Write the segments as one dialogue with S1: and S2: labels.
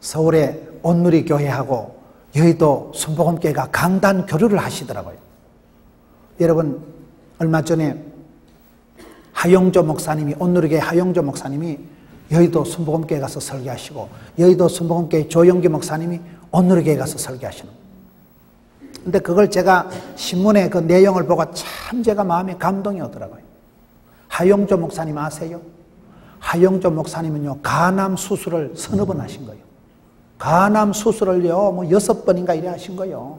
S1: 서울의 온누리 교회하고 여의도 순복음교회가 강단 교류를 하시더라고요. 여러분 얼마 전에 하영조 목사님이 온누리교회 하영조 목사님이 여의도 순복음교회 가서 설교하시고 여의도 순복음교회 조영기 목사님이 온누리교회 가서 설교하시는 근데 그걸 제가 신문에 그 내용을 보고 참 제가 마음에 감동이 오더라고요. 하영조 목사님 아세요? 하용조 목사님은요, 간암 수술을 서너 번 하신 거예요. 간암 수술을요, 뭐 여섯 번인가 이래 하신 거예요.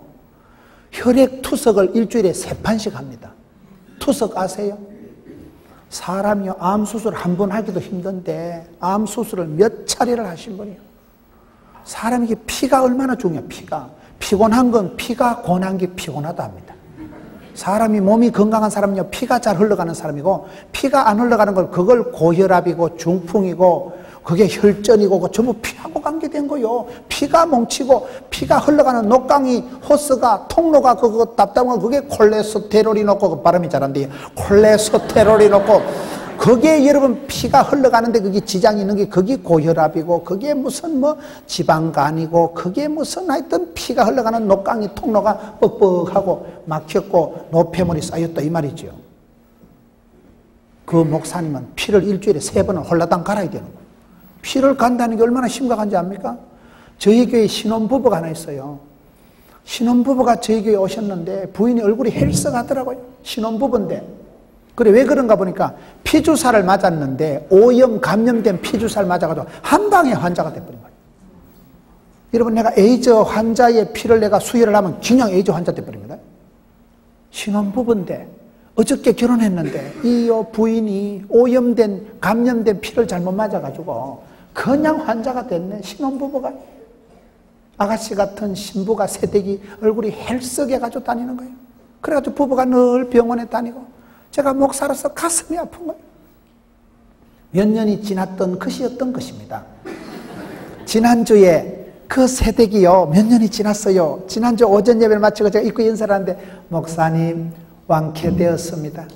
S1: 혈액 투석을 일주일에 세 판씩 합니다. 투석 아세요? 사람이요, 암 수술 한 번 하기도 힘든데, 암 수술을 몇 차례를 하신 분이요. 사람에게 피가 얼마나 중요해, 피가. 피곤한 건 피가 곤한 게 피곤하다 합니다. 사람이 몸이 건강한 사람은요, 피가 잘 흘러가는 사람이고, 피가 안 흘러가는 걸 그걸 고혈압이고, 중풍이고, 그게 혈전이고, 그 전부 피하고 관계된 거요. 피가 뭉치고, 피가 흘러가는 녹강이, 호스가, 통로가 그거 답답한 거, 그게 콜레스테롤이 높고, 그 발음이 잘안 돼요. 콜레스테롤이 높고, 거기에 여러분 피가 흘러가는데 그게 지장이 있는 게 그게 고혈압이고 그게 무슨 뭐 지방간이고 그게 무슨 하여튼 피가 흘러가는 녹강이 통로가 뻑뻑하고 막혔고 노폐물이 쌓였다 이 말이죠. 그 목사님은 피를 일주일에 세 번은 홀라당 갈아야 되는 거예요. 피를 간다는 게 얼마나 심각한지 압니까? 저희 교회 신혼부부가 하나 있어요. 신혼부부가 저희 교회 오셨는데 부인이 얼굴이 핼쑥하더라고요. 신혼부부인데 그래 왜 그런가 보니까 피주사를 맞았는데 오염 감염된 피주사를 맞아가지고 한 방에 환자가 돼버린 거예요. 여러분 내가 에이즈 환자의 피를 내가 수혈을 하면 그냥 에이즈 환자 돼버립니다. 신혼부부인데 어저께 결혼했는데 이 부인이 오염된 감염된 피를 잘못 맞아가지고 그냥 환자가 됐네 신혼부부가 아가씨 같은 신부가 새댁이 얼굴이 헬썩해 가지고 다니는 거예요. 그래가지고 부부가 늘 병원에 다니고 제가 목사로서 가슴이 아픈 거예요. 몇 년이 지났던 것이었던 것입니다. 지난주에 그 새댁이요, 몇 년이 지났어요. 지난주 오전 예배를 마치고 제가 입구 인사를 하는데, 목사님, 완쾌되었습니다.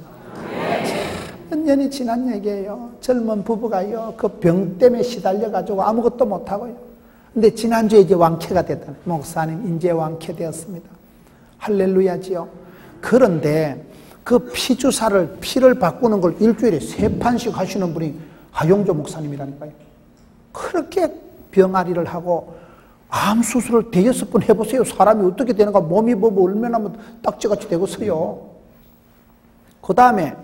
S1: 몇 년이 지난 얘기예요. 젊은 부부가요, 그 병 때문에 시달려가지고 아무것도 못하고요. 근데 지난주에 이제 완쾌가 됐다. 목사님, 이제 완쾌되었습니다. 할렐루야지요. 그런데 그 피주사를 피를 바꾸는 걸 일주일에 세 판씩 하시는 분이 하용조 목사님이라니까요. 그렇게 병아리를 하고 암 수술을 대여섯 번 해보세요. 사람이 어떻게 되는가 몸이 뭐 얼마나 뭐 딱지같이 되고 서요. 그 다음에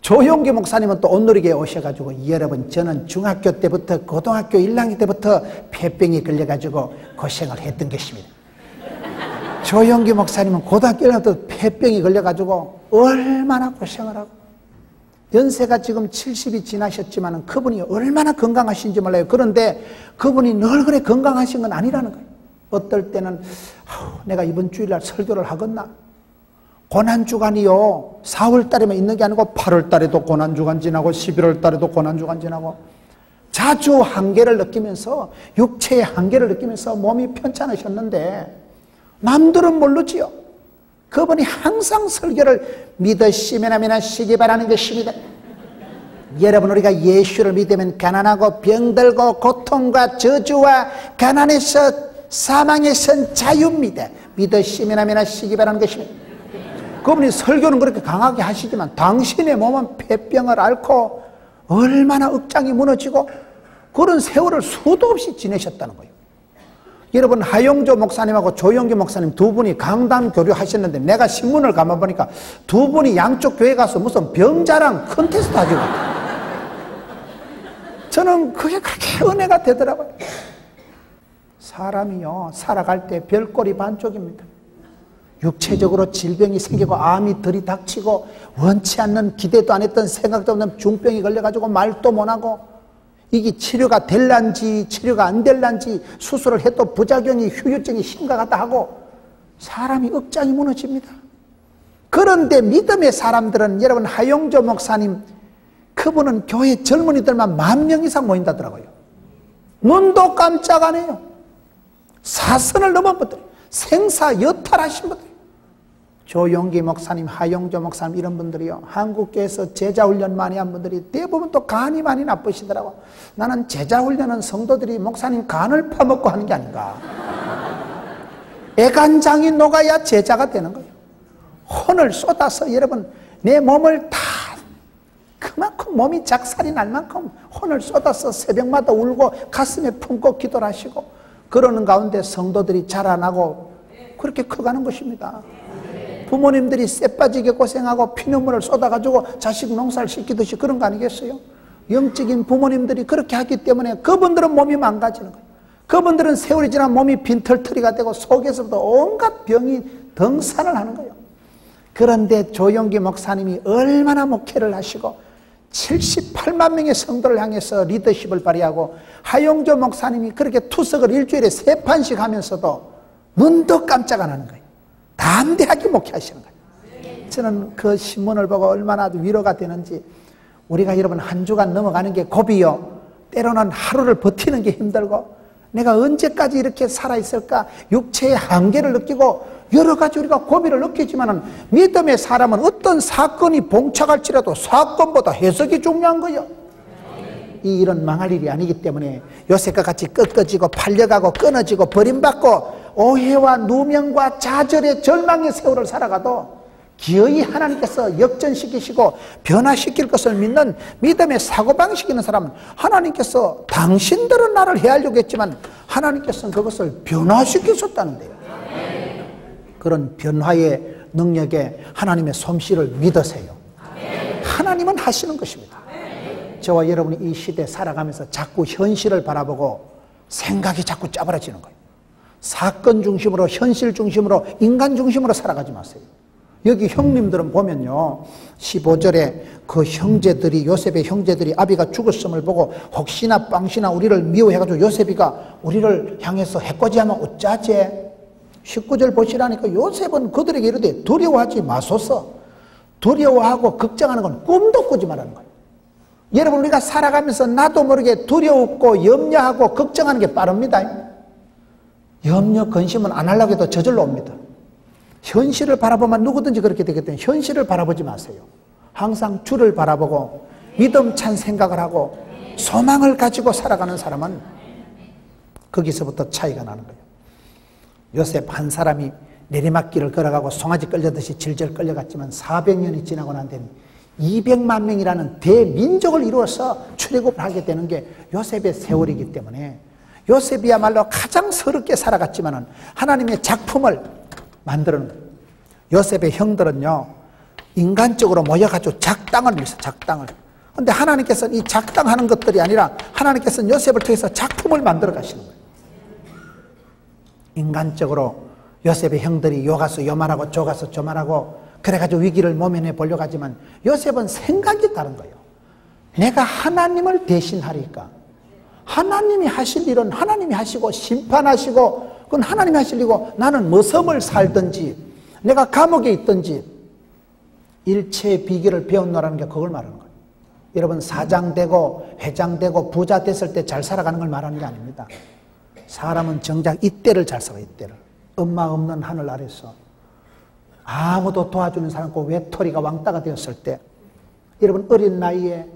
S1: 조용기 목사님은 또 온누리교에 오셔가지고 여러분 저는 중학교 때부터 고등학교 1학년 때부터 폐병이 걸려가지고 고생을 했던 것입니다. 조영기 목사님은 고등학교 1학년 때 폐병이 걸려가지고 얼마나 고생을 하고 연세가 지금 70이 지나셨지만 그분이 얼마나 건강하신지 몰라요. 그런데 그분이 늘 그래 건강하신 건 아니라는 거예요. 어떨 때는 내가 이번 주일날 설교를 하겠나? 고난주간이요. 4월 달에만 있는 게 아니고 8월 달에도 고난주간 지나고 11월 달에도 고난주간 지나고 자주 한계를 느끼면서 육체의 한계를 느끼면서 몸이 편찮으셨는데 남들은 모르지요. 그분이 항상 설교를 믿으시면 하면 하시기 바라는 것입니다. 여러분 우리가 예수를 믿으면 가난하고 병들고 고통과 저주와 가난에서 사망에선 자유입니다. 믿으시면 하면 하시기 바라는 것입니다. 그분이 설교는 그렇게 강하게 하시지만 당신의 몸은 폐병을 앓고 얼마나 억장이 무너지고 그런 세월을 수도 없이 지내셨다는 거예요. 여러분 하용조 목사님하고 조영기 목사님 두 분이 강단 교류하셨는데 내가 신문을 가만보니까 두 분이 양쪽 교회 가서 무슨 병자랑 컨테스트 하지고 저는 그게 그렇게 은혜가 되더라고요. 사람이요 살아갈 때 별꼴이 반쪽입니다 육체적으로 질병이 생기고 암이 들이닥치고 원치 않는 기대도 안 했던 생각도 없는 중병이 걸려가지고 말도 못하고 이게 치료가 될란지 치료가 안 될란지 수술을 해도 부작용이 후유증이 심각하다 하고 사람이 억장이 무너집니다. 그런데 믿음의 사람들은 여러분 하용조 목사님 그분은 교회 젊은이들만 만 명 이상 모인다더라고요. 눈도 깜짝 안 해요. 사선을 넘은 분들, 생사 여탈하신 분들. 조용기 목사님, 하용조 목사님 이런 분들이요. 한국교회에서 제자훈련 많이 한 분들이 대부분 또 간이 많이 나쁘시더라고. 나는 제자훈련은 성도들이 목사님 간을 파먹고 하는 게 아닌가. 애간장이 녹아야 제자가 되는 거예요. 혼을 쏟아서 여러분 내 몸을 다 그만큼 몸이 작살이 날 만큼 혼을 쏟아서 새벽마다 울고 가슴에 품고 기도를 하시고 그러는 가운데 성도들이 자라나고 그렇게 커가는 것입니다. 부모님들이 쎄빠지게 고생하고 피눈물을 쏟아가지고 자식 농사를 시키듯이 그런 거 아니겠어요? 영적인 부모님들이 그렇게 하기 때문에 그분들은 몸이 망가지는 거예요. 그분들은 세월이 지나 몸이 빈털터리가 되고 속에서부터 온갖 병이 등산을 하는 거예요. 그런데 조영기 목사님이 얼마나 목회를 하시고 78만 명의 성도를 향해서 리더십을 발휘하고 하용조 목사님이 그렇게 투석을 일주일에 세 판씩 하면서도 눈도 깜짝 안 하는 거예요. 담대하게 목회하시는 거예요. 저는 그 신문을 보고 얼마나 위로가 되는지 우리가 여러분 한 주간 넘어가는 게 고비요. 때로는 하루를 버티는 게 힘들고 내가 언제까지 이렇게 살아있을까? 육체의 한계를 느끼고 여러 가지 우리가 고비를 느끼지만 믿음의 사람은 어떤 사건이 봉착할지라도 사건보다 해석이 중요한 거예요. 이 일은 망할 일이 아니기 때문에 요새과 같이 꺾어지고 팔려가고 끊어지고 버림받고 오해와 누명과 좌절의 절망의 세월을 살아가도 기어이 하나님께서 역전시키시고 변화시킬 것을 믿는 믿음의 사고방식 있는 사람은 하나님께서 당신들은 나를 해하려고 했지만 하나님께서는 그것을 변화시키셨다는 데요. 그런 변화의 능력에 하나님의 솜씨를 믿으세요. 하나님은 하시는 것입니다. 저와 여러분이 이 시대 살아가면서 자꾸 현실을 바라보고 생각이 자꾸 짜버려지는 거예요. 사건 중심으로 현실 중심으로 인간 중심으로 살아가지 마세요. 여기 형님들은 보면요. 15절에 그 형제들이 요셉의 형제들이 아비가 죽었음을 보고 혹시나 빵시나 우리를 미워해 가지고 요셉이가 우리를 향해서 해코지하면 어쩌지? 19절 보시라니까 요셉은 그들에게 이르되 두려워하지 마소서. 두려워하고 걱정하는 건 꿈도 꾸지 말라는 거예요. 여러분 우리가 살아가면서 나도 모르게 두려웠고 염려하고 걱정하는 게 빠릅니다. 염려, 근심은 안 하려고 해도 저절로 옵니다. 현실을 바라보면 누구든지 그렇게 되기 때문에 현실을 바라보지 마세요. 항상 주를 바라보고 믿음 찬 생각을 하고 소망을 가지고 살아가는 사람은 거기서부터 차이가 나는 거예요. 요셉 한 사람이 내리막길을 걸어가고 송아지 끌려듯이 질질 끌려갔지만 400년이 지나고 난 뒤에 200만 명이라는 대민족을 이루어서 출애굽을 하게 되는 게 요셉의 세월이기 때문에 요셉이야말로 가장 서럽게 살아갔지만 하나님의 작품을 만드는 요셉의 형들은요 인간적으로 모여가지고 작당을 밀서 작당을. 근데 하나님께서는 이 작당하는 것들이 아니라 하나님께서는 요셉을 통해서 작품을 만들어 가시는 거예요. 인간적으로 요셉의 형들이 요가서 요만하고 저가서 저만하고 그래가지고 위기를 모면해 보려고 하지만 요셉은 생각이 다른 거예요. 내가 하나님을 대신하리까 하나님이 하실 일은 하나님이 하시고 심판하시고 그건 하나님이 하실 일이고 나는 뭐 섬을 살든지 내가 감옥에 있든지 일체의 비결을 배웠노라는 게 그걸 말하는 거예요. 여러분 사장 되고 회장 되고 부자 됐을 때 잘 살아가는 걸 말하는 게 아닙니다. 사람은 정작 이때를 잘 살아 이때를 엄마 없는 하늘 아래서 아무도 도와주는 사람 없고 외톨이가 왕따가 되었을 때 여러분 어린 나이에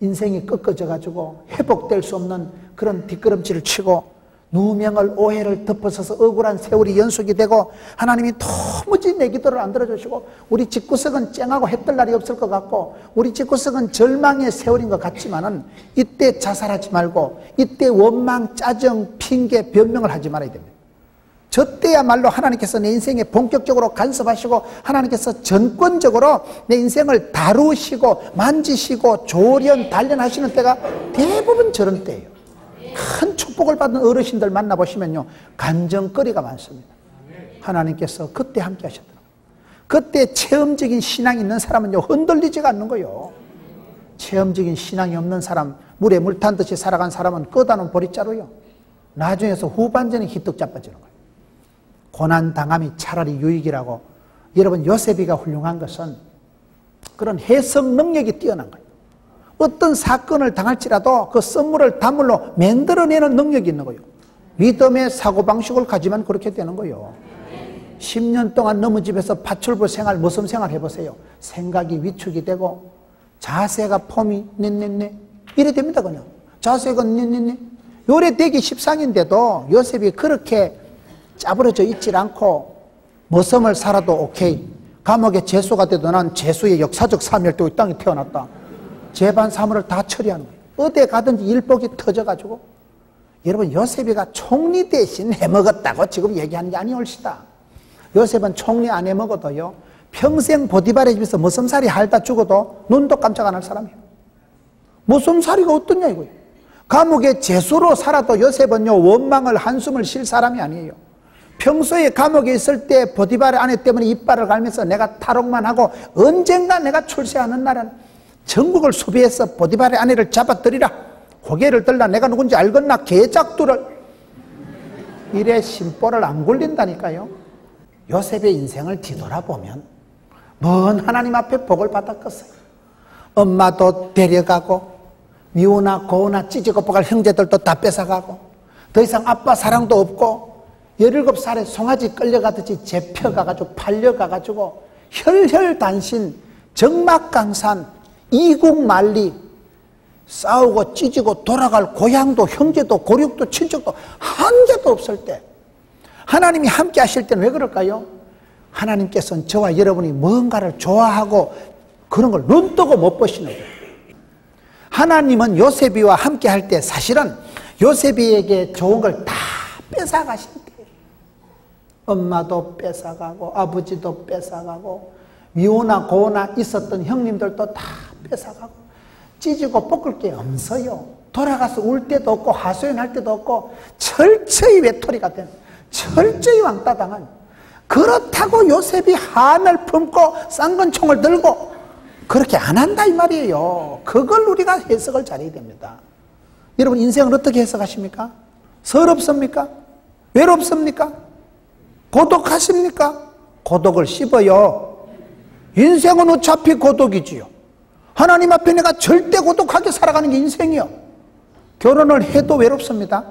S1: 인생이 꺾어져 가지고 회복될 수 없는 그런 뒷걸음질을 치고 누명을 오해를 덮어서서 억울한 세월이 연속이 되고 하나님이 도무지 내 기도를 안 들어주시고 우리 집구석은 쨍하고 해뜰 날이 없을 것 같고 우리 집구석은 절망의 세월인 것 같지만은 이때 자살하지 말고 이때 원망, 짜증, 핑계, 변명을 하지 말아야 됩니다. 저 때야말로 하나님께서 내 인생에 본격적으로 간섭하시고 하나님께서 전권적으로 내 인생을 다루시고 만지시고 조련, 단련하시는 때가 대부분 저런 때예요. 큰 축복을 받은 어르신들 만나보시면요. 간정거리가 많습니다. 하나님께서 그때 함께 하셨더라고요. 그때 체험적인 신앙이 있는 사람은요. 흔들리지가 않는 거예요. 체험적인 신앙이 없는 사람, 물에 물 탄 듯이 살아간 사람은 끄다는 보리자루요. 나중에서 후반전에 희떡 자빠지는 거예요. 고난 당함이 차라리 유익이라고 여러분 요셉이가 훌륭한 것은 그런 해석 능력이 뛰어난 거예요. 어떤 사건을 당할지라도 그 선물을 단물로 만들어내는 능력이 있는 거예요. 믿음의 사고방식을 가지면 그렇게 되는 거예요. 10년 동안 너무 집에서 파출부 생활, 모섬 생활 해보세요. 생각이 위축이 되고 자세가 폼이 넷넷넷 이래 됩니다 그냥. 자세가 넷넷넷 요래 되기 십상인데도 요셉이 그렇게 짜부러져 있질 않고 모섬을 살아도 오케이. 감옥에 재수가 돼도 난 재수의 역사적 사멸 되고 이 땅에 태어났다. 재반 사물을 다 처리하는 거예요. 어디 가든지 일복이 터져가지고 여러분 요셉이가 총리 대신 해먹었다고 지금 얘기하는 게 아니올시다. 요셉은 총리 안 해먹어도요 평생 보디발의 집에서 머슴살이 할다 죽어도 눈도 깜짝 안 할 사람이에요. 머슴살이가 어떠냐 이거예요. 감옥에 재수로 살아도 요셉은요 원망을 한숨을 쉴 사람이 아니에요. 평소에 감옥에 있을 때 보디발의 아내 때문에 이빨을 갈면서 내가 탈옥만 하고 언젠가 내가 출세하는 날은 전국을 수비해서 보디발의 아내를 잡아들이라. 고개를 들라. 내가 누군지 알겠나? 개작두를. 이래 심보를 안 굴린다니까요. 요셉의 인생을 뒤돌아보면 먼 하나님 앞에 복을 받았겠어요? 엄마도 데려가고 미우나 고우나 찌지고 뽀갈 형제들도 다 뺏어가고 더 이상 아빠 사랑도 없고 17살에 송아지 끌려가듯이 잡혀가가지고 팔려가가지고 혈혈단신 정막강산 이국만리 싸우고 찢고 돌아갈 고향도 형제도 고륙도 친척도 한 개도 없을 때 하나님이 함께 하실 때는 왜 그럴까요? 하나님께서는 저와 여러분이 뭔가를 좋아하고 그런 걸 눈뜨고 못 보시는 거예요. 하나님은 요셉이와 함께 할 때 사실은 요셉이에게 좋은 걸 다 뺏어가신대요. 엄마도 뺏어가고 아버지도 뺏어가고 미호나 고나 있었던 형님들도 다 뺏어가고 찢고 볶을 게 없어요. 돌아가서 울 때도 없고 하소연할 때도 없고 철저히 외톨이가 된 철저히 왕따 당한 그렇다고 요셉이 한을 품고 쌍권총을 들고 그렇게 안 한다 이 말이에요. 그걸 우리가 해석을 잘해야 됩니다. 여러분 인생을 어떻게 해석하십니까? 서럽습니까? 외롭습니까? 고독하십니까? 고독을 씹어요. 인생은 어차피 고독이지요. 하나님 앞에 내가 절대 고독하게 살아가는 게 인생이요. 결혼을 해도 외롭습니다.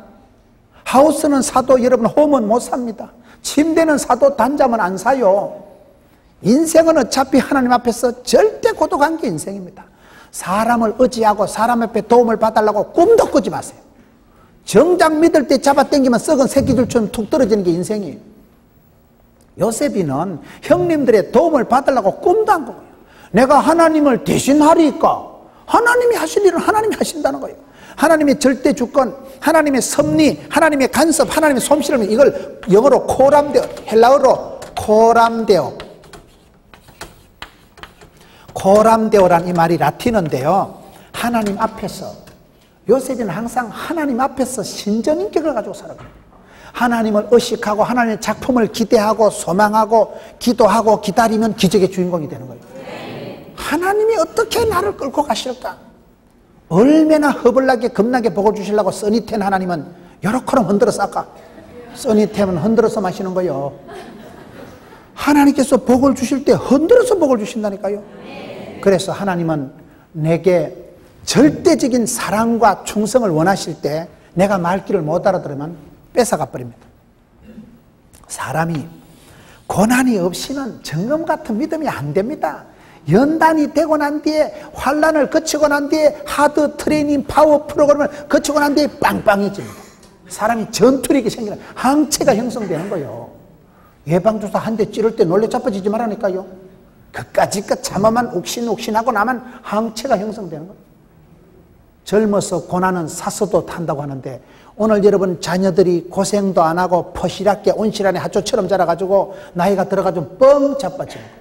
S1: 하우스는 사도 여러분 홈은 못 삽니다. 침대는 사도 단잠은 안 사요. 인생은 어차피 하나님 앞에서 절대 고독한 게 인생입니다. 사람을 의지하고 사람 앞에 도움을 받으려고 꿈도 꾸지 마세요. 정작 믿을 때 잡아당기면 썩은 새끼들처럼 툭 떨어지는 게 인생이에요. 요셉이는 형님들의 도움을 받으려고 꿈도 안 꾸고요. 내가 하나님을 대신하리까? 하나님이 하실 일은 하나님이 하신다는 거예요. 하나님의 절대 주권, 하나님의 섭리, 하나님의 간섭, 하나님의 솜씨를 이걸 영어로 코람데오, 헬라어로 코람데오. 코람데오란 이 말이 라틴어인데요. 하나님 앞에서 요셉이는 항상 하나님 앞에서 신전인격을 가지고 살아가요. 하나님을 의식하고 하나님의 작품을 기대하고 소망하고 기도하고 기다리면 기적의 주인공이 되는 거예요. 하나님이 어떻게 나를 끌고 가실까? 얼마나 허벌나게 겁나게 복을 주시려고 써니텐 하나님은 여러 코럼 흔들어 쌀까? 써니텐은 흔들어서 마시는 거요. 하나님께서 복을 주실 때 흔들어서 복을 주신다니까요. 그래서 하나님은 내게 절대적인 사랑과 충성을 원하실 때 내가 말귀를 못 알아들으면 뺏어가 버립니다. 사람이 고난이 없이는 정금 같은 믿음이 안 됩니다. 연단이 되고 난 뒤에 환란을 거치고 난 뒤에 하드 트레이닝 파워 프로그램을 거치고 난 뒤에 빵빵해집니다. 사람이 전투력이 생기는 항체가 형성되는 거예요. 예방주사 한 대 찌를 때 놀래 자빠지지 말라니까요. 그까짓 것 참아만 옥신옥신하고 나면 항체가 형성되는 거예요. 젊어서 고난은 사서도 탄다고 하는데 오늘 여러분 자녀들이 고생도 안 하고 포시랗게 온실안에 하초처럼 자라가지고 나이가 들어가지고 뻥 자빠지는 거예요.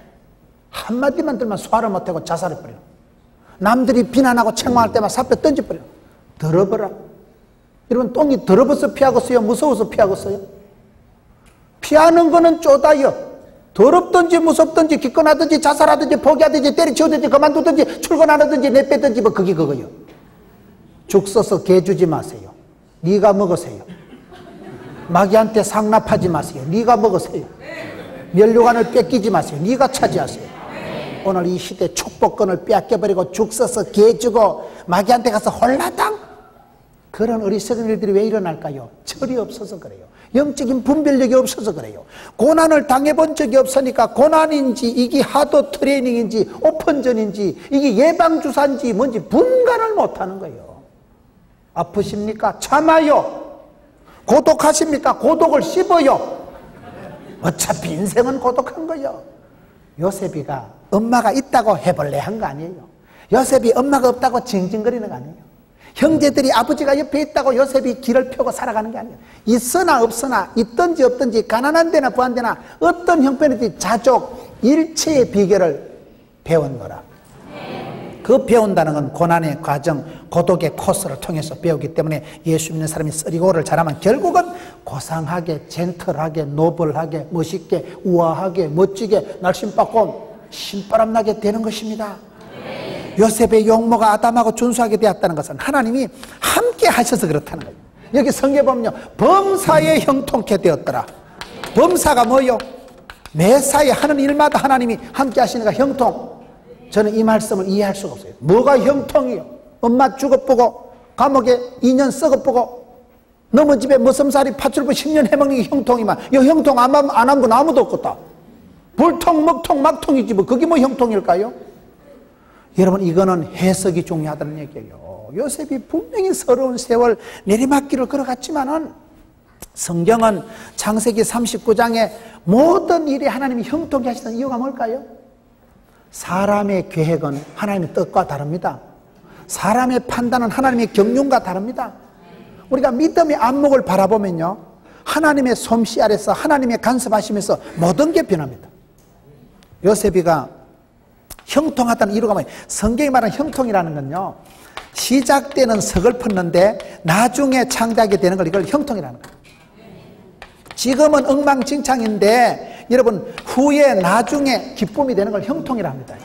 S1: 한마디만 들면 소화를 못하고 자살해버려. 남들이 비난하고 책망할 때만 사표 던져버려. 더러버라. 여러분 똥이 더러워서 피하겠어요? 무서워서 피하겠어요? 피하는 거는 쪼다요. 더럽든지 무섭든지 기권하든지 자살하든지 포기하든지 때려치우든지 그만두든지 출근하든지 내빼든지 뭐 그게 그거요. 죽 써서 개 주지 마세요. 네가 먹으세요. 마귀한테 상납하지 마세요. 네가 먹으세요. 면류관을 뺏기지 마세요. 네가 차지하세요. 오늘 이 시대 축복권을 빼앗겨버리고 죽 써서 개 주고 마귀한테 가서 홀라당? 그런 어리석은 일들이 왜 일어날까요? 철이 없어서 그래요. 영적인 분별력이 없어서 그래요. 고난을 당해본 적이 없으니까 고난인지 이게 하도 트레이닝인지 오픈전인지 이게 예방주사인지 뭔지 분간을 못하는 거예요. 아프십니까? 참아요. 고독하십니까? 고독을 씹어요. 어차피 인생은 고독한 거예요. 요셉이가 엄마가 있다고 해볼래 한 거 아니에요. 요셉이 엄마가 없다고 징징거리는 거 아니에요. 형제들이 아버지가 옆에 있다고 요셉이 길을 펴고 살아가는 게 아니에요. 있으나 없으나 있든지 없든지 가난한 데나 부한 데나 어떤 형편이든지 자족 일체의 비결을 배운 거라. 그 배운다는 건 고난의 과정, 고독의 코스를 통해서 배우기 때문에 예수 믿는 사람이 쓰리고를 잘하면 결국은 고상하게, 젠틀하게, 노블하게, 멋있게, 우아하게, 멋지게, 날씬받고 신바람나게 되는 것입니다. 요셉의 용모가 아담하고 준수하게 되었다는 것은 하나님이 함께 하셔서 그렇다는 거예요. 여기 성경 보면요. 범사에 형통케 되었더라. 범사가 뭐요? 매사에 하는 일마다 하나님이 함께 하시니까 형통. 저는 이 말씀을 이해할 수가 없어요. 뭐가 형통이요? 엄마 죽어보고 감옥에 2년 썩어보고 너무 집에 머슴살이 파출부 10년 해먹는 게 형통이만 이 형통 안한건 아무도 없겠다. 불통 먹통 막통이지 뭐 그게 뭐 형통일까요? 여러분 이거는 해석이 중요하다는 얘기예요. 요셉이 분명히 서러운 세월 내리막길을 걸어갔지만은 성경은 창세기 39장에 모든 일에 하나님이 형통케 하시는 이유가 뭘까요? 사람의 계획은 하나님의 뜻과 다릅니다. 사람의 판단은 하나님의 경륜과 다릅니다. 우리가 믿음의 안목을 바라보면요. 하나님의 솜씨 아래서 하나님의 간섭하시면서 모든 게 변합니다. 요셉이가 형통하다는 이유가 뭐예요? 성경이 말하는 형통이라는 건요. 시작 때는 서글펐는데 나중에 창작이 되는 걸 이걸 형통이라는 거예요. 지금은 엉망진창인데 여러분 후에 나중에 기쁨이 되는 걸 형통이라 합니다.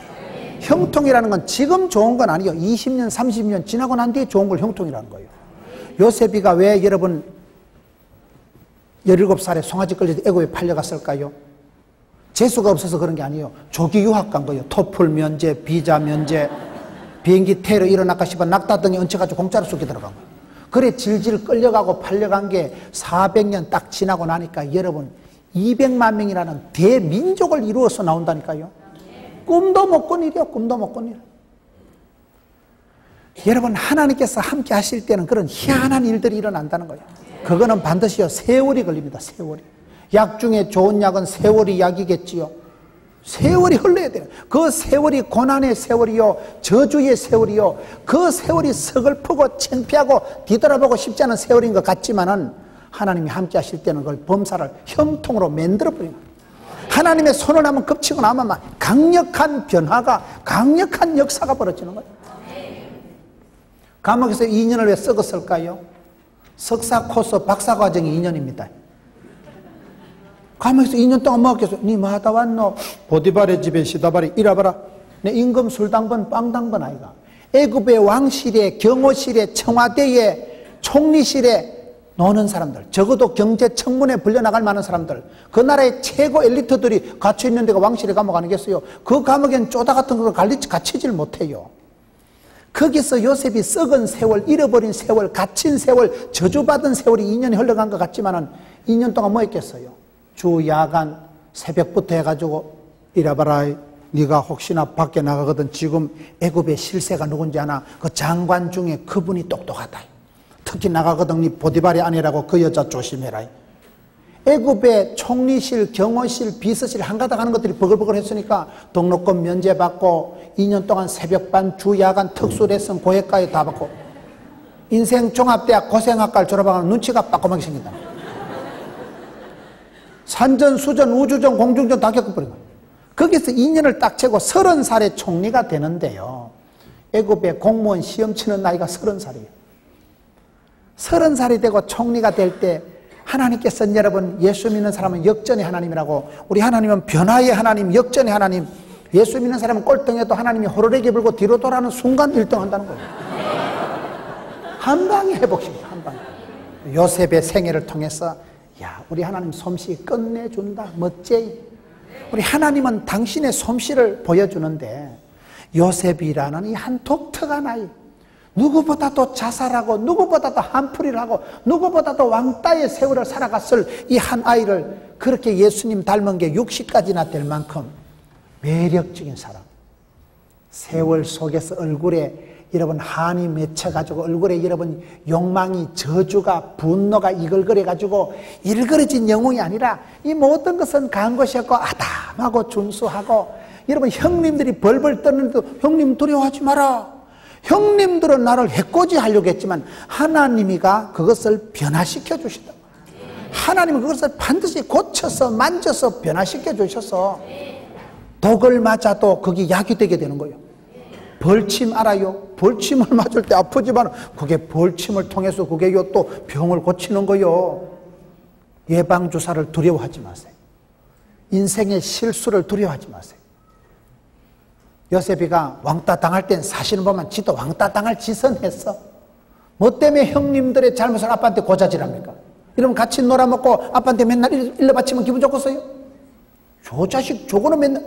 S1: 형통이라는 건 지금 좋은 건 아니에요. 20년, 30년 지나고 난 뒤에 좋은 걸 형통이라는 거예요. 요셉이가 왜 여러분 17살에 송아지 끌려 애고에 팔려갔을까요? 재수가 없어서 그런 게 아니에요. 조기 유학 간 거예요. 토플 면제, 비자 면제, 비행기 테러 일어날까 싶어 낙타등에 얹혀가지고 공짜로 쑥게 들어간 거예요. 그래 질질 끌려가고 팔려간 게 400년 딱 지나고 나니까 여러분 200만 명이라는 대민족을 이루어서 나온다니까요. 꿈도 못 꾼 일이요. 꿈도 못 꾼 일. 여러분 하나님께서 함께 하실 때는 그런 희한한 일들이 일어난다는 거예요. 그거는 반드시요 세월이 걸립니다. 세월이. 약 중에 좋은 약은 세월이 약이겠지요. 세월이 흘러야 돼요. 그 세월이 고난의 세월이요. 저주의 세월이요. 그 세월이 서글프고 창피하고 뒤돌아보고 싶지 않은 세월인 것 같지만은 하나님이 함께 하실 때는 그걸 범사를 형통으로 만들어 버립니다. 하나님의 손을 한번 겹치고 나면 막 강력한 변화가 강력한 역사가 벌어지는 거예요. 감옥에서 2년을 왜 썩었을까요? 석사 코스 박사 과정이 2년입니다. 가면서 2년 동안 먹겠어. 니 뭐하다 왔노? 보디발의 집에 시다발이 이라봐라. 내 임금 술당번 빵당번 아이가. 애굽의 왕실에 경호실에 청와대에 총리실에 노는 사람들 적어도 경제 청문회 불려나갈 만한 사람들 그 나라의 최고 엘리트들이 갇혀 있는 데가 왕실에 감옥 아니겠어요? 그 감옥엔 쪼다 같은 걸 갇히질 못해요. 거기서 요셉이 썩은 세월, 잃어버린 세월, 갇힌 세월, 저주받은 세월이 2년이 흘러간 것 같지만은 2년 동안 뭐 했겠어요? 주 야간 새벽부터 해가지고 이라봐라. 네가 혹시나 밖에 나가거든 지금 애굽의 실세가 누군지 아나? 그 장관 중에 그분이 똑똑하다. 특히 나가거든 네 보디발이 아니라고 그 여자 조심해라. 애굽의 총리실, 경호실, 비서실 한가닥 하는 것들이 버글버글 했으니까 등록금 면제받고 2년 동안 새벽반, 주야간, 특수레슨, 고액까지 다 받고 인생 종합대학 고생학과를 졸업하면 눈치가 빠꼼하게 생긴다 산전, 수전, 우주전, 공중전 다 겪어버린 거예요. 거기서 2년을 딱 채고 30살에 총리가 되는데요. 애굽의 공무원 시험 치는 나이가 30살이에요. 30살이 되고 총리가 될 때 하나님께서는 여러분 예수 믿는 사람은 역전의 하나님이라고 우리 하나님은 변화의 하나님, 역전의 하나님 예수 믿는 사람은 꼴등해도 하나님이 호로레기 불고 뒤로 돌아가는 순간 1등 한다는 거예요. 한 방에 회복십니다. 한 방에. 요셉의 생애를 통해서 야, 우리 하나님 솜씨 끝내준다. 멋쟁이. 우리 하나님은 당신의 솜씨를 보여주는데 요셉이라는 이 한 독특한 아이, 누구보다도 자살하고 누구보다도 한풀이를 하고 누구보다도 왕따의 세월을 살아갔을 이 한 아이를 그렇게 예수님 닮은 게 60까지나 될 만큼 매력적인 사람. 세월 속에서 얼굴에 여러분 한이 맺혀가지고 얼굴에 여러분 욕망이 저주가 분노가 이글거려가지고 일그러진 영웅이 아니라 이 모든 것은 간 것이었고 아담하고 준수하고 여러분 형님들이 벌벌 떠는데도 형님 두려워하지 마라. 형님들은 나를 해코지 하려고 했지만 하나님이가 그것을 변화시켜 주신다. 하나님은 그것을 반드시 고쳐서 만져서 변화시켜 주셔서 독을 맞아도 그게 약이 되게 되는 거예요 벌침 알아요? 벌침을 맞을 때 아프지만 그게 벌침을 통해서 그게 요 또 병을 고치는 거요. 예방주사를 두려워하지 마세요. 인생의 실수를 두려워하지 마세요. 요셉이가 왕따 당할 땐 사실은 보면 지도 왕따 당할 짓은 했어. 뭐 때문에 형님들의 잘못을 아빠한테 고자질합니까? 이러면 같이 놀아먹고 아빠한테 맨날 일러 바치면 기분 좋겠어요? 저 자식 저거는 맨날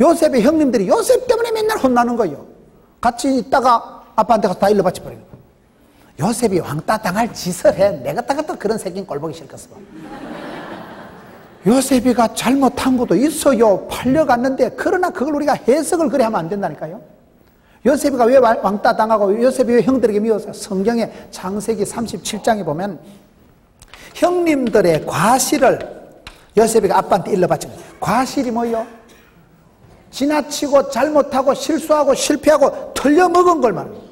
S1: 요셉의 형님들이 요셉 때문에 맨날 혼나는 거예요. 같이 있다가 아빠한테 가서 다 일러 바쳐 버리는 거예요. 요셉이 왕따 당할 짓을 해. 내가 따가또 그런 새끼는 꼴보기 싫겠어. 요셉이가 잘못한 것도 있어요. 팔려갔는데 그러나 그걸 우리가 해석을 그래 하면 안 된다니까요. 요셉이가 왜 왕따 당하고 요셉이 왜 형들에게 미워서 성경의 창세기 37장에 보면 형님들의 과실을 요셉이가 아빠한테 일러 바친 거예요. 과실이 뭐예요? 지나치고 잘못하고 실수하고 실패하고 털려먹은 걸 말합니다.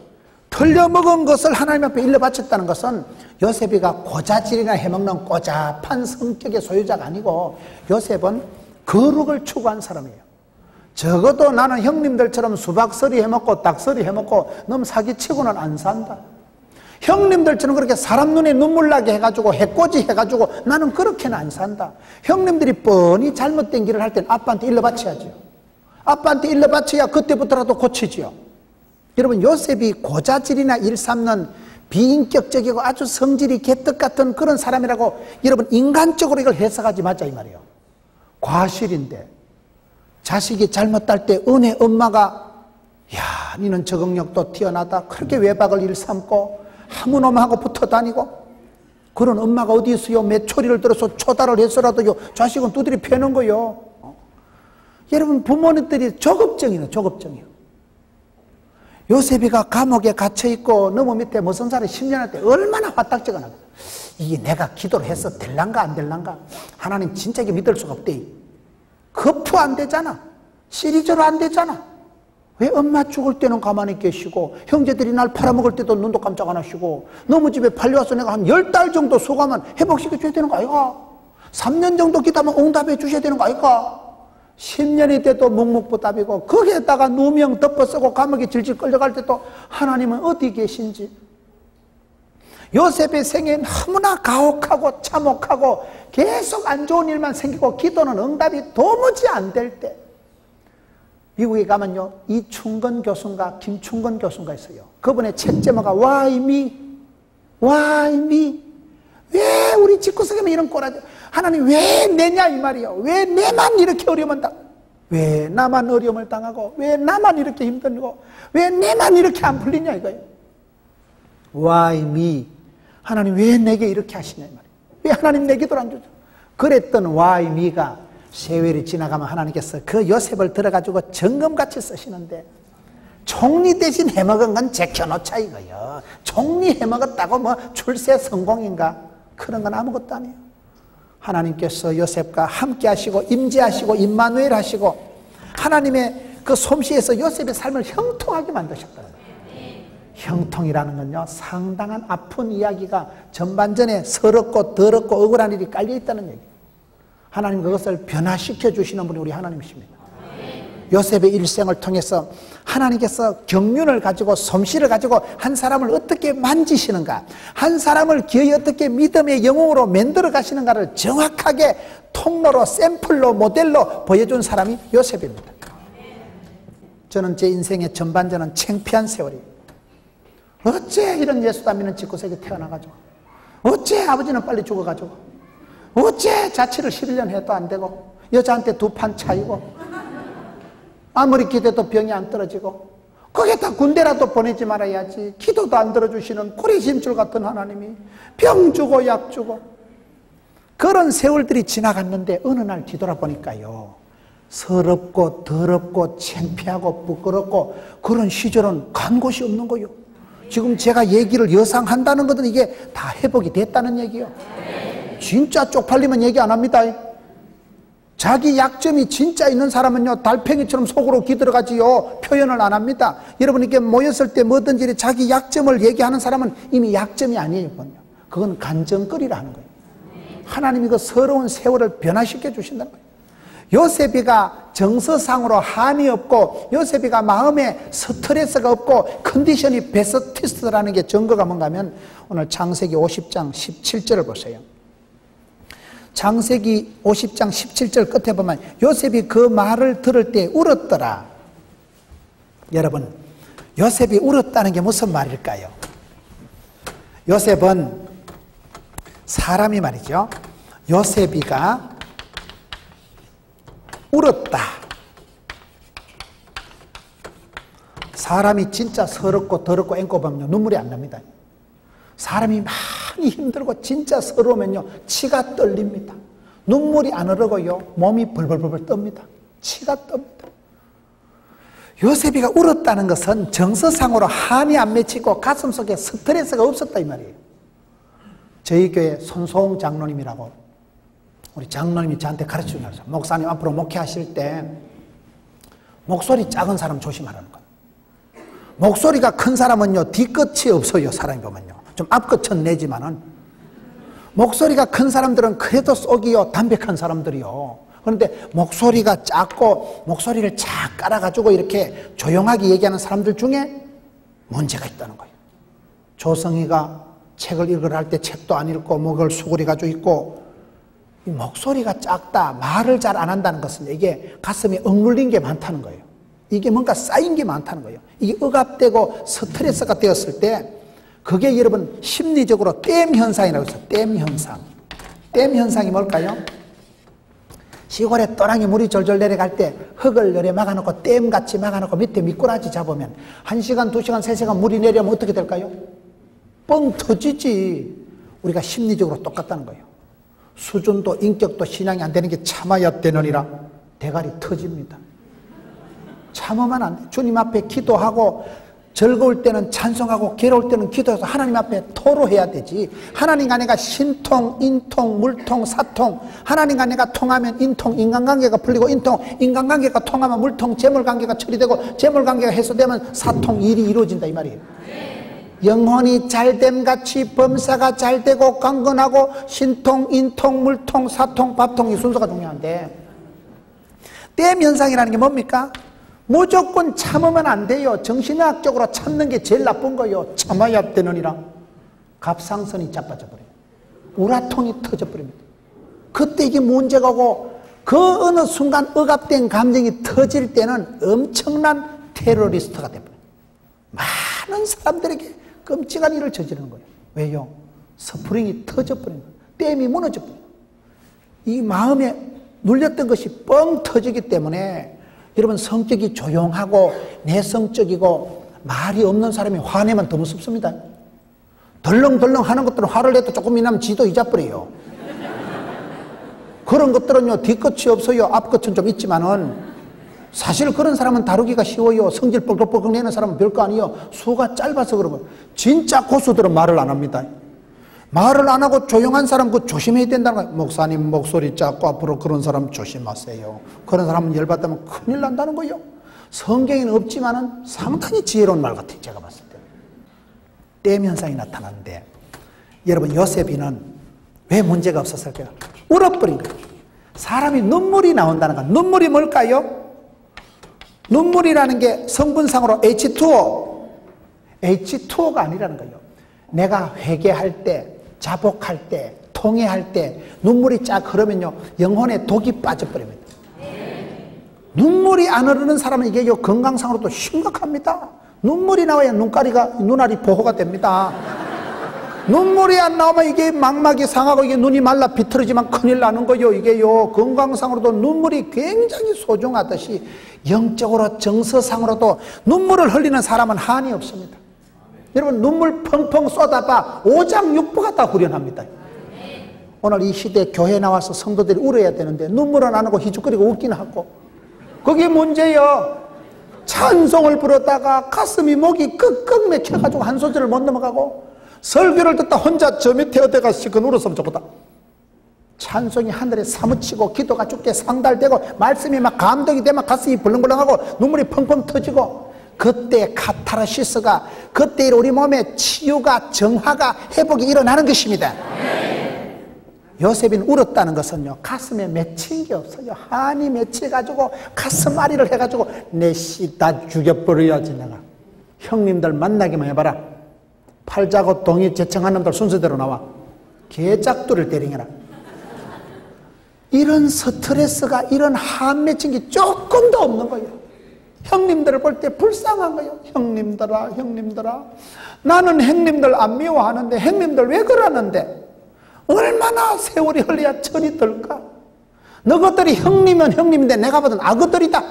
S1: 털려먹은 것을 하나님 앞에 일러 바쳤다는 것은 요셉이가 고자질이나 해먹는 꼬잡한 성격의 소유자가 아니고 요셉은 거룩을 추구한 사람이에요. 적어도 나는 형님들처럼 수박서리 해먹고 닭서리 해먹고 너무 사기치고는 안 산다. 형님들처럼 그렇게 사람 눈에 눈물 나게 해가지고 해코지 해가지고 나는 그렇게는 안 산다. 형님들이 뻔히 잘못된 길을 할 땐 아빠한테 일러 바쳐야죠. 아빠한테 일러 바쳐야 그때부터라도 고치지요. 여러분 요셉이 고자질이나 일삼는 비인격적이고 아주 성질이 개떡 같은 그런 사람이라고 여러분 인간적으로 이걸 해석하지 말자 이 말이에요. 과실인데 자식이 잘못할 때 은혜 엄마가 야 니는 적응력도 뛰어나다 그렇게 외박을 일삼고 하무놈하고 붙어 다니고 그런 엄마가 어디 있어요? 메초리를 들어서 초달을 해서라도 요 자식은 두드리 패는 거요. 여러분 부모님들이 조급증이에요 조급증이요. 요셉이가 감옥에 갇혀있고 너무 밑에 무성사를 10년 할 때 얼마나 화딱지가 나겠어 이게 내가 기도를 해서 될란가 안 될란가? 하나님 진짜 이게 믿을 수가 없대. 거푸 안 되잖아. 시리즈로 안 되잖아. 왜 엄마 죽을 때는 가만히 계시고 형제들이 날 팔아먹을 때도 눈도 깜짝 안 하시고 너무 집에 팔려와서 내가 한 열 달 정도 소가면 회복시켜 줘야 되는 거 아이가? 3년 정도 기다면 응답해 주셔야 되는 거 아이가 10년이 돼도 묵묵부답이고 거기에다가 누명 덮어 쓰고 감옥에 질질 끌려갈 때도 하나님은 어디 계신지 요셉의 생에 너무나 가혹하고 참혹하고 계속 안 좋은 일만 생기고 기도는 응답이 도무지 안 될 때 미국에 가면요 이충건 교수인가 김충건 교수인가 있어요 그분의 책 제목이 Why me? Why me? 왜 우리 집구석에만 이런 꼬라지 하나님 왜 내냐 이 말이요. 왜 내만 이렇게 어려움을 당? 왜 나만 어려움을 당하고 왜 나만 이렇게 힘들고 왜 내만 이렇게 안 풀리냐 이거예요. Why me? 하나님 왜 내게 이렇게 하시냐 이 말이에요. 왜 하나님 내게도 안 주죠? 그랬던 Why me가 세월이 지나가면 하나님께서 그 요셉을 들어가지고 정금같이 쓰시는데 총리 대신 해먹은 건 제껴놓자 이거요. 총리 해먹었다고 뭐 출세 성공인가? 그런 건 아무것도 아니에요. 하나님께서 요셉과 함께 하시고 임재하시고 임마누엘 하시고 하나님의 그 솜씨에서 요셉의 삶을 형통하게 만드셨다 형통이라는 건요 상당한 아픈 이야기가 전반전에 서럽고 더럽고 억울한 일이 깔려 있다는 얘기 하나님 그것을 변화시켜 주시는 분이 우리 하나님이십니다. 요셉의 일생을 통해서 하나님께서 경륜을 가지고 솜씨를 가지고 한 사람을 어떻게 만지시는가 한 사람을 기어이 어떻게 믿음의 영웅으로 만들어 가시는가를 정확하게 통로로 샘플로 모델로 보여준 사람이 요셉입니다. 저는 제 인생의 전반전은 창피한 세월이. 어째 이런 예수 담미는 집구석에 태어나가지고 어째 아버지는 빨리 죽어가지고 어째 자취를 11년 해도 안 되고 여자한테 두 판 차이고 아무리 기대도 병이 안 떨어지고 거기다 군대라도 보내지 말아야지. 기도도 안 들어주시는 고리심줄 같은 하나님이 병 주고 약 주고 그런 세월들이 지나갔는데 어느 날 뒤돌아보니까요. 서럽고 더럽고 창피하고 부끄럽고 그런 시절은 간 곳이 없는 거요. 지금 제가 얘기를 여상한다는 것은 이게 다 회복이 됐다는 얘기요. 진짜 쪽팔리면 얘기 안 합니다. 자기 약점이 진짜 있는 사람은요, 달팽이처럼 속으로 기들어가지요, 표현을 안 합니다. 여러분, 이게 모였을 때 뭐든지 자기 약점을 얘기하는 사람은 이미 약점이 아니에요, 그건 간정거리라 하는 거예요. 하나님이 그 서러운 세월을 변화시켜 주신다는 거예요. 요셉이가 정서상으로 한이 없고 요셉이가 마음에 스트레스가 없고 컨디션이 베스티스트라는 게 증거가 뭔가 하면 오늘 창세기 50장 17절을 보세요. 장세기 50장 17절 끝에 보면 요셉이 그 말을 들을 때 울었더라. 여러분, 요셉이 울었다는 게 무슨 말일까요? 요셉은 사람이 말이죠. 요셉이가 울었다. 사람이 진짜 서럽고 더럽고 앵고 보면 눈물이 안 납니다. 사람이 많이 힘들고 진짜 서러우면요 치가 떨립니다. 눈물이 안 흐르고요 몸이 벌벌벌 떱니다. 치가 떱니다. 요셉이가 울었다는 것은 정서상으로 한이 안 맺히고 가슴속에 스트레스가 없었다 이 말이에요. 저희 교회 손소홍 장로님이라고 우리 장로님이 저한테 가르쳐 주는 거죠. 목사님 앞으로 목회하실 때 목소리 작은 사람 조심하라는 거예요. 목소리가 큰 사람은요 뒤끝이 없어요 사람이 보면요. 좀 앞끝은 내지만은 목소리가 큰 사람들은 그래도 속이요 담백한 사람들이요. 그런데 목소리가 작고 목소리를 착 깔아가지고 이렇게 조용하게 얘기하는 사람들 중에 문제가 있다는 거예요. 조성이가 책을 읽으라 할 때 책도 안 읽고 목을 수그리 가지고 있고 목소리가 작다 말을 잘 안 한다는 것은 이게 가슴에 억눌린 게 많다는 거예요. 이게 뭔가 쌓인 게 많다는 거예요. 이게 억압되고 스트레스가 되었을 때 그게 여러분 심리적으로 댐 현상이라고 해서 댐 현상. 댐 현상이 뭘까요? 시골에 또랑이 물이 졸졸 내려갈 때 흙을 열에 막아놓고 댐같이 막아놓고 밑에 미꾸라지 잡으면 한 시간 두 시간 세 시간 물이 내려오면 어떻게 될까요? 뻥 터지지. 우리가 심리적으로 똑같다는 거예요. 수준도 인격도 신앙이 안 되는 게 참아야 되느니라 대가리 터집니다. 참으면 안 돼. 주님 앞에 기도하고 즐거울 때는 찬송하고 괴로울 때는 기도해서 하나님 앞에 토로해야 되지. 하나님과 내가 신통, 인통, 물통, 사통. 하나님과 내가 통하면 인통, 인간관계가 풀리고 인통, 인간관계가 통하면 물통, 재물관계가 처리되고 재물관계가 해소되면 사통, 일이 이루어진다 이 말이에요. 영혼이 잘됨 같이 범사가 잘되고 강건하고 신통, 인통, 물통, 사통, 밥통 이 순서가 중요한데 땜 현상이라는 게 뭡니까? 무조건 참으면 안 돼요. 정신의학적으로 참는 게 제일 나쁜 거예요. 참아야 되느니라. 갑상선이 자빠져 버려요. 우라통이 터져 버립니다. 그때 이게 문제가 오고 그 어느 순간 억압된 감정이 터질 때는 엄청난 테러리스트가 돼버려요. 많은 사람들에게 끔찍한 일을 저지르는 거예요. 왜요? 스프링이 거예요. 댐이 무너져버린 거예요. 이 마음에 눌렸던 것이 뻥 터지기 때문에 여러분 성격이 조용하고 내성적이고 말이 없는 사람이 화내면 더 무섭습니다. 덜렁덜렁 하는 것들은 화를 내도 조금 이나면 지도 잊어버려요. 그런 것들은요, 뒤끝이 없어요. 앞끝은 좀 있지만은 사실 그런 사람은 다루기가 쉬워요. 성질 뻘뻘뻘 내는 사람은 별거 아니에요. 수가 짧아서 그런 거예요. 진짜 고수들은 말을 안 합니다. 말을 안 하고 조용한 사람 그 조심해야 된다는 거예요. 목사님 목소리 작고 앞으로 그런 사람 조심하세요. 그런 사람은 열받으면 큰일 난다는 거예요. 성경에는 없지만은 상당히 지혜로운 말 같아요. 제가 봤을 때. 땜 현상이 나타나는데 여러분 요셉이는 왜 문제가 없었을까요? 울어버린 거예요. 사람이 눈물이 나온다는 거. 눈물이 뭘까요? 눈물이라는 게 성분상으로 H2O. H2O가 아니라는 거예요. 내가 회개할 때, 자복할 때, 통회할 때 눈물이 쫙 흐르면요 영혼에 독이 빠져버립니다. 눈물이 안 흐르는 사람은 이게 건강상으로도 심각합니다. 눈물이 나와야 눈가리가 눈알이 보호가 됩니다. 눈물이 안 나오면 이게 망막이 상하고 이게 눈이 말라 비틀어지면 큰일 나는 거요. 이게요. 건강상으로도 눈물이 굉장히 소중하듯이 영적으로 정서상으로도 눈물을 흘리는 사람은 한이 없습니다. 여러분 눈물 펑펑 쏟아봐 오장육부가 다 후련합니다. 오늘 이 시대 교회 나와서 성도들이 울어야 되는데 눈물은 안 하고 희죽거리고 웃기는 하고 그게 문제요. 찬송을 부르다가 가슴이 목이 끄끄 맥혀가지고 한 소절을 못 넘어가고 설교를 듣다 혼자 저 밑에 어디가 시큰 울었으면 좋겠다. 찬송이 하늘에 사무치고 기도가 죽게 상달되고 말씀이 막 감동이 되면 가슴이 벌렁벌렁하고 눈물이 펑펑 터지고 그때 카타르시스가 그때 우리 몸에 치유가 정화가 회복이 일어나는 것입니다. 요셉이 울었다는 것은요 가슴에 맺힌 게 없어요. 한이 맺혀가지고 가슴 아리를 해가지고 내 씨 다 죽여버려야지 내가. 형님들 만나기만 해봐라. 팔자고 동이 제청한 놈들 순서대로 나와. 개짝두를 때리해라. 이런 스트레스가 이런 한 맺힌 게 조금도 없는 거예요 형님들을 볼 때 불쌍한 거예요 형님들아 형님들아 나는 형님들 안 미워하는데 형님들 왜 그러는데 얼마나 세월이 흘러야 철이 들까? 너것들이 형님은 형님인데 내가 보던 악어들이다.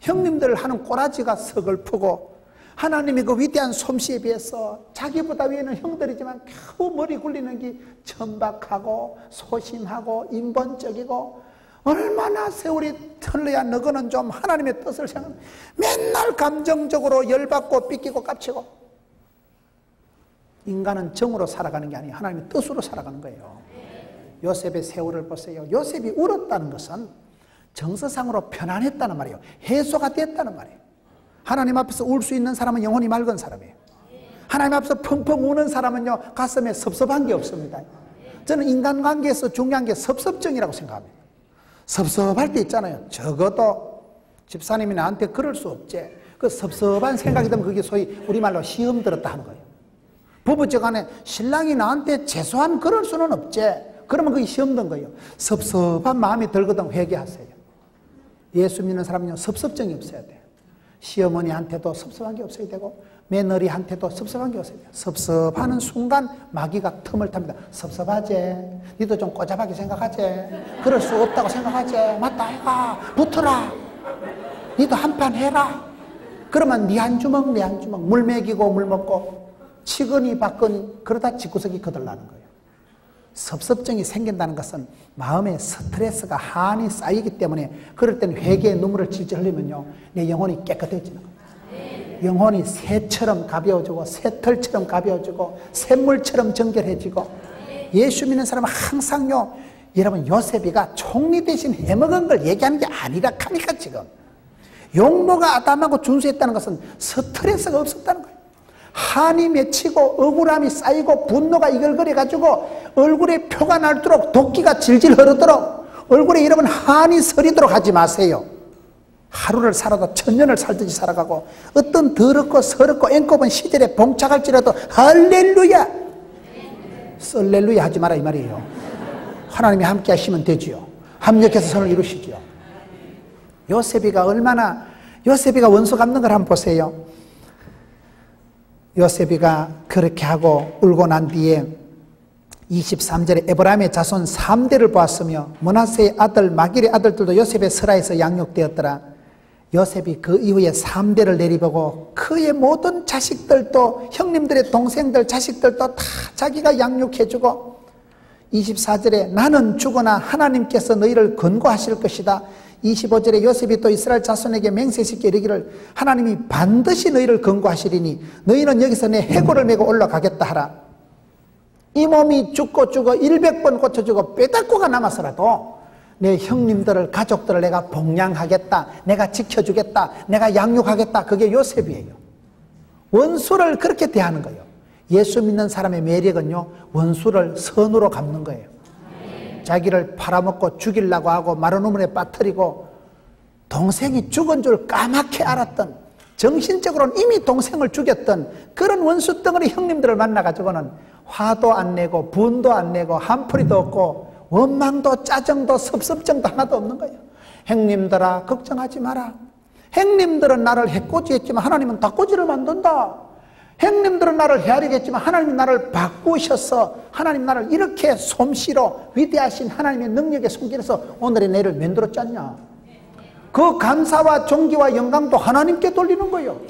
S1: 형님들 하는 꼬라지가 서글프고 하나님의 그 위대한 솜씨에 비해서 자기보다 위에는 형들이지만 겨우 머리 굴리는 게 천박하고 소심하고 인본적이고 얼마나 세월이 흘러야 너거는 좀 하나님의 뜻을 생각 맨날 감정적으로 열받고 삐끼고 깝치고 인간은 정으로 살아가는 게 아니에요. 하나님의 뜻으로 살아가는 거예요. 요셉의 세월을 보세요. 요셉이 울었다는 것은 정서상으로 편안했다는 말이에요. 해소가 됐다는 말이에요. 하나님 앞에서 울 수 있는 사람은 영혼이 맑은 사람이에요. 하나님 앞에서 펑펑 우는 사람은요, 가슴에 섭섭한 게 없습니다. 저는 인간관계에서 중요한 게 섭섭증이라고 생각합니다. 섭섭할 때 있잖아요. 적어도 집사님이 나한테 그럴 수 없지. 그 섭섭한 생각이 들면 그게 소위 우리말로 시험 들었다 하는 거예요. 부부째 간에 신랑이 나한테 최소한 그럴 수는 없지. 그러면 그게 시험 든 거예요. 섭섭한 마음이 들거든 회개하세요. 예수 믿는 사람은요, 섭섭증이 없어야 돼. 시어머니한테도 섭섭한 게 없어야 되고, 며느리한테도 섭섭한 게 돼. 섭섭하는 순간 마귀가 틈을 탑니다. 섭섭하지? 니도 좀 꼬잡하게 생각하지? 그럴 수 없다고 생각하지? 맞다, 해가. 붙어라. 니도 한판 해라. 그러면 니 한 주먹, 내 한 주먹. 물 먹이고 물 먹고 치거니 받거니 그러다 집구석이 거들나는 거예요. 섭섭증이 생긴다는 것은 마음에 스트레스가 한이 쌓이기 때문에 그럴 때는 회개의 눈물을 질질 흘리면요 내 영혼이 깨끗해지는 거예요. 영혼이 새처럼 가벼워지고 새털처럼 가벼워지고 샘물처럼 정결해지고 예수 믿는 사람은 항상요 여러분 요셉이가 총리 대신 해먹은 걸 얘기하는 게 아니라 하니까 지금 용모가 아담하고 준수했다는 것은 스트레스가 없었다는 거예요. 한이 맺히고 억울함이 쌓이고 분노가 이글거려 가지고 얼굴에 표가 날도록 도끼가 질질 흐르도록 얼굴에 여러분 한이 서리도록 하지 마세요. 하루를 살아도 천년을 살듯이 살아가고 어떤 더럽고 서럽고 앵꼽은 시절에 봉착할지라도 할렐루야 썰렐루야 하지 마라 이 말이에요. 하나님이 함께 하시면 되지요. 합력해서 선을 이루시지요. 요셉이가 얼마나 요셉이가 원수 갚는 걸 한번 보세요. 요셉이가 그렇게 하고 울고 난 뒤에 23절에 에브라임의 자손 3대를 보았으며 문하세의 아들 마길의 아들들도 요셉의 설하에서 양육되었더라. 요셉이 그 이후에 3대를 내리보고 그의 모든 자식들도 형님들의 동생들 자식들도 다 자기가 양육해주고 24절에 나는 죽으나 하나님께서 너희를 건고하실 것이다. 25절에 요셉이 또 이스라엘 자손에게 맹세시켜 이르기를 하나님이 반드시 너희를 건고하시리니 너희는 여기서 내 해골을 메고 올라가겠다 하라. 이 몸이 죽고 죽어 100번 고쳐주고 빼닫고가 남아서라도 내 형님들을 가족들을 내가 복양하겠다. 내가 지켜주겠다. 내가 양육하겠다. 그게 요셉이에요. 원수를 그렇게 대하는 거예요. 예수 믿는 사람의 매력은요. 원수를 선으로 갚는 거예요. 자기를 팔아먹고 죽이려고 하고 마른 우물에 빠뜨리고 동생이 죽은 줄 까맣게 알았던 정신적으로는 이미 동생을 죽였던 그런 원수 덩어리 형님들을 만나가지고는 화도 안 내고 분도 안 내고 한풀이도 없고 원망도 짜증도 섭섭증도 하나도 없는 거예요. 형님들아 걱정하지 마라. 형님들은 나를 해코지 했지만 하나님은 닭꼬지를 만든다. 형님들은 나를 헤아리겠지만 하나님이 나를 바꾸셔서 하나님 나를 이렇게 솜씨로 위대하신 하나님의 능력에 손길해서 오늘의 내를 만들었지 않냐. 그 감사와 존귀와 영광도 하나님께 돌리는 거예요.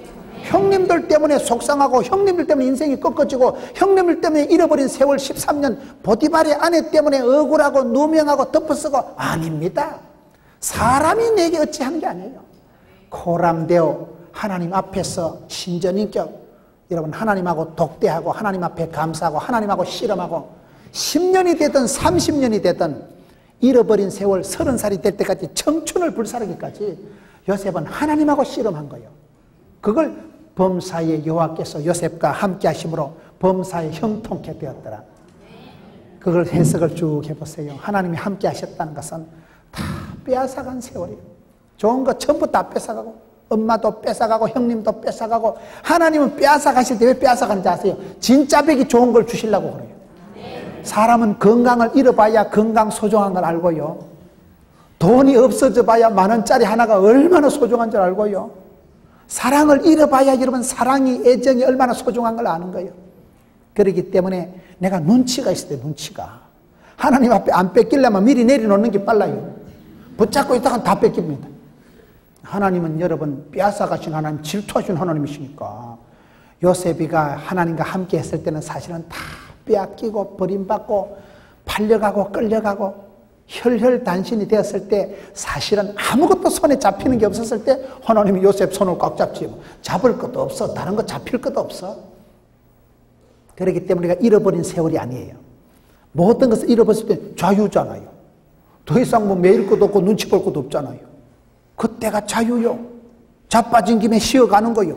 S1: 형님들 때문에 속상하고 형님들 때문에 인생이 꺾어지고 형님들 때문에 잃어버린 세월 13년 보디발의 아내 때문에 억울하고 누명하고 덮어쓰고 아닙니다. 사람이 내게 어찌하는 게 아니에요. 코람되어 하나님 앞에서 신전인격 여러분 하나님하고 독대하고 하나님 앞에 감사하고 하나님하고 씨름하고 10년이 되든 30년이 되든 잃어버린 세월 30살이 될 때까지 청춘을 불사르기까지 요셉은 하나님하고 씨름한 거예요. 그걸 범사의 여호와께서 요셉과 함께 하심으로 범사의 형통케 되었더라. 그걸 해석을 쭉 해보세요. 하나님이 함께 하셨다는 것은 다 빼앗아간 세월이에요. 좋은 거 전부 다 뺏어가고 엄마도 뺏어가고 형님도 뺏어가고 하나님은 빼앗아가실 때 왜 빼앗아가는지 아세요? 진짜 백이 좋은 걸 주시려고 그래요. 사람은 건강을 잃어봐야 건강 소중한 걸 알고요. 돈이 없어져 봐야 만 원짜리 하나가 얼마나 소중한 줄 알고요. 사랑을 잃어봐야 여러분 사랑이 애정이 얼마나 소중한 걸 아는 거예요. 그렇기 때문에 내가 눈치가 있을 때 눈치가 하나님 앞에 안 뺏기려면 미리 내려놓는 게 빨라요. 붙잡고 있다가 다 뺏깁니다. 하나님은 여러분 빼앗아 가신 하나님, 질투하신 하나님이시니까 요셉이가 하나님과 함께 했을 때는 사실은 다 빼앗기고 버림받고 팔려가고 끌려가고 혈혈단신이 되었을 때 사실은 아무것도 손에 잡히는 게 없었을 때 하나님이 요셉 손을 꽉 잡지 잡을 것도 없어. 다른 거 잡힐 것도 없어. 그렇기 때문에 우리가 잃어버린 세월이 아니에요. 모든 것을 잃어버렸을 때 자유잖아요. 더 이상 뭐 매일 것도 없고 눈치 볼 것도 없잖아요. 그때가 자유요. 자빠진 김에 쉬어가는 거요.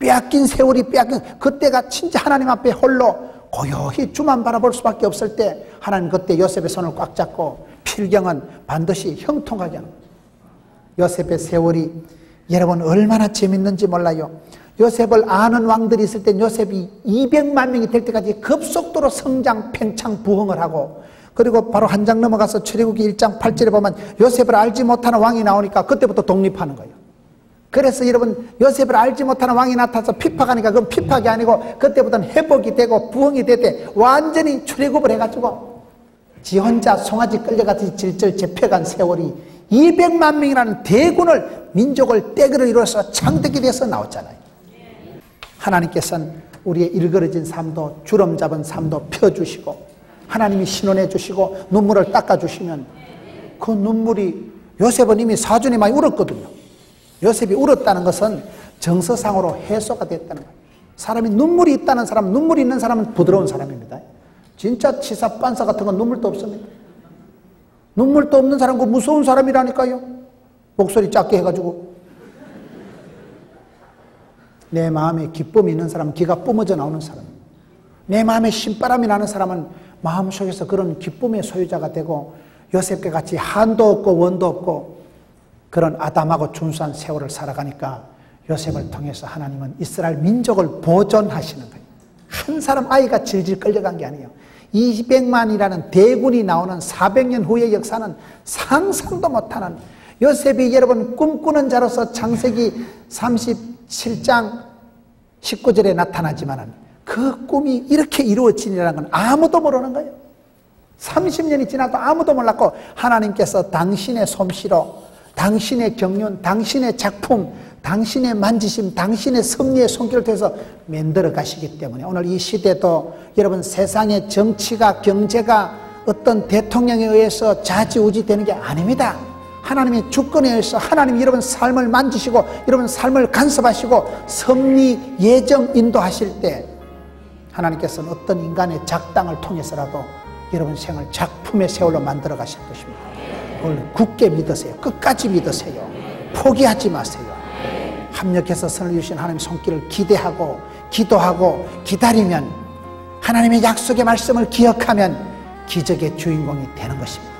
S1: 빼앗긴 세월이 빼앗긴 그때가 진짜 하나님 앞에 홀로 고요히 주만 바라볼 수밖에 없을 때 하나님 그때 요셉의 손을 꽉 잡고 필경은 반드시 형통하게 요셉의 세월이 여러분 얼마나 재밌는지 몰라요. 요셉을 아는 왕들이 있을 때 요셉이 200만 명이 될 때까지 급속도로 성장, 팽창, 부흥을 하고 그리고 바로 한 장 넘어가서 출애굽기 1장 8절에 보면 요셉을 알지 못하는 왕이 나오니까 그때부터 독립하는 거예요. 그래서 여러분 요셉을 알지 못하는 왕이 나타나서 피파하니까 그건 피파이 아니고 그때부터는 회복이 되고 부흥이 되되 완전히 출애굽을 해가지고 지 혼자 송아지 끌려가듯이 질질 잡혀간 세월이 200만 명이라는 대군을 민족을 떼그를 이루어서 창대기 돼서 나왔잖아요. 하나님께서는 우리의 일그러진 삶도 주름 잡은 삶도 펴주시고 하나님이 신원해 주시고 눈물을 닦아 주시면 그 눈물이 요셉은 이미 사준이 많이 울었거든요. 요셉이 울었다는 것은 정서상으로 해소가 됐다는 거예요. 사람이 눈물이 있다는 사람, 눈물이 있는 사람은 부드러운 사람입니다. 진짜 치사 빤사 같은 건 눈물도 없습니다. 눈물도 없는 사람, 그 무서운 사람이라니까요. 목소리 작게 해가지고. 내 마음에 기쁨이 있는 사람은 기가 뿜어져 나오는 사람. 내 마음에 신바람이 나는 사람은 마음속에서 그런 기쁨의 소유자가 되고 요셉과 같이 한도 없고 원도 없고 그런 아담하고 준수한 세월을 살아가니까 요셉을 통해서 하나님은 이스라엘 민족을 보존하시는 거예요. 한 사람 아이가 질질 끌려간 게 아니에요. 200만이라는 대군이 나오는 400년 후의 역사는 상상도 못하는 요셉이 여러분 꿈꾸는 자로서 창세기 37장 19절에 나타나지만은 그 꿈이 이렇게 이루어지리라는 건 아무도 모르는 거예요. 30년이 지나도 아무도 몰랐고 하나님께서 당신의 솜씨로 당신의 경륜, 당신의 작품, 당신의 만지심, 당신의 섭리의 손길을 통해서 만들어 가시기 때문에 오늘 이 시대도 여러분 세상의 정치가 경제가 어떤 대통령에 의해서 좌지우지 되는 게 아닙니다. 하나님의 주권에 의해서 하나님이 여러분 삶을 만지시고 여러분 삶을 간섭하시고 섭리 예정 인도하실 때 하나님께서는 어떤 인간의 작당을 통해서라도 여러분 생을 작품의 세월로 만들어 가실 것입니다. 오늘 굳게 믿으세요. 끝까지 믿으세요. 포기하지 마세요. 합력해서 선을 주신 하나님 손길을 기대하고 기도하고 기다리면 하나님의 약속의 말씀을 기억하면 기적의 주인공이 되는 것입니다.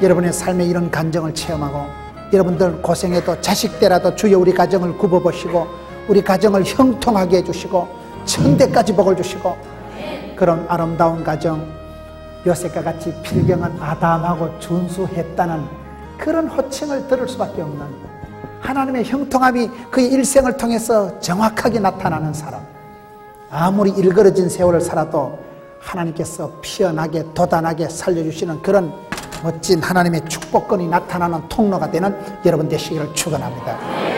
S1: 여러분의 삶에 이런 감정을 체험하고 여러분들 고생해도 자식 때라도 주여 우리 가정을 굽어보시고 우리 가정을 형통하게 해주시고 천대까지 복을 주시고 그런 아름다운 가정 요셉과 같이 필경은 아담하고 준수했다는 그런 호칭을 들을 수밖에 없는 하나님의 형통함이 그의 일생을 통해서 정확하게 나타나는 사람 아무리 일그러진 세월을 살아도 하나님께서 피어나게 도단하게 살려주시는 그런 멋진 하나님의 축복권이 나타나는 통로가 되는 여러분 되시기를 축원합니다.